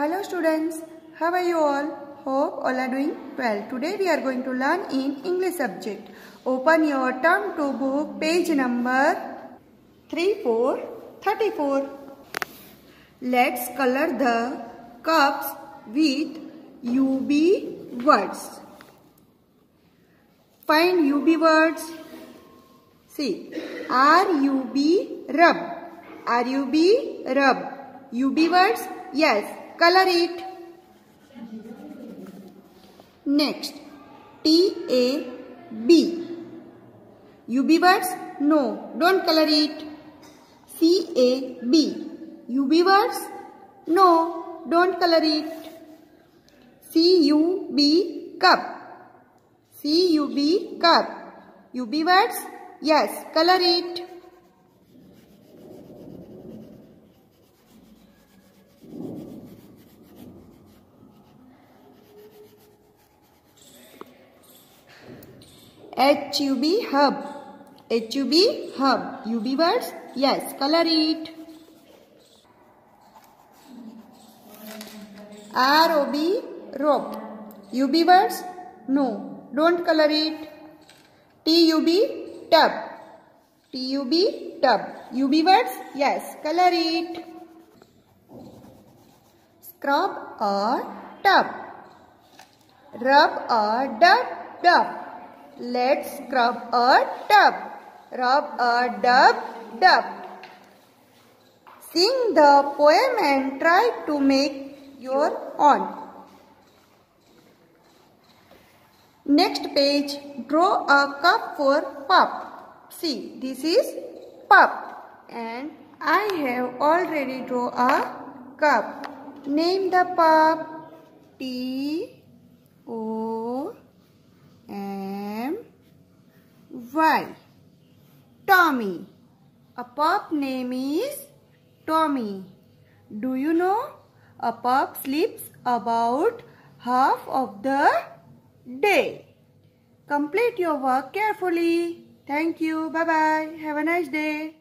Hello students, how are you all? Hope all are doing well. Today we are going to learn in English subject. Open your term 2 book page number 3434. Let's color the cups with UB words. Find UB words. See, R-U-B, rub. R-U-B, rub. UB words? Yes. Color it. Next. T-A-B. UB words? No. Don't color it. C-A-B. UB words? No. Don't color it. C-U-B. Cup. C-U-B. Cup. UB words? Yes. Color it. HUB hub. HUB hub. UB words? Yes. Color it. ROB rope. UB words? No. Don't color it. TUB tub. TUB tub. UB words? Yes. Color it. Scrub or tub. Rub or dub dub. Let's scrub a tub. Rub a dub dub. Sing the poem and try to make your own. Next page, draw a cup for pup. See, this is pup and I have already draw a cup. Name the pup T Y. Tommy. A pup name is Tommy. Do you know? A pup sleeps about half of the day. Complete your work carefully. Thank you. Bye-bye. Have a nice day.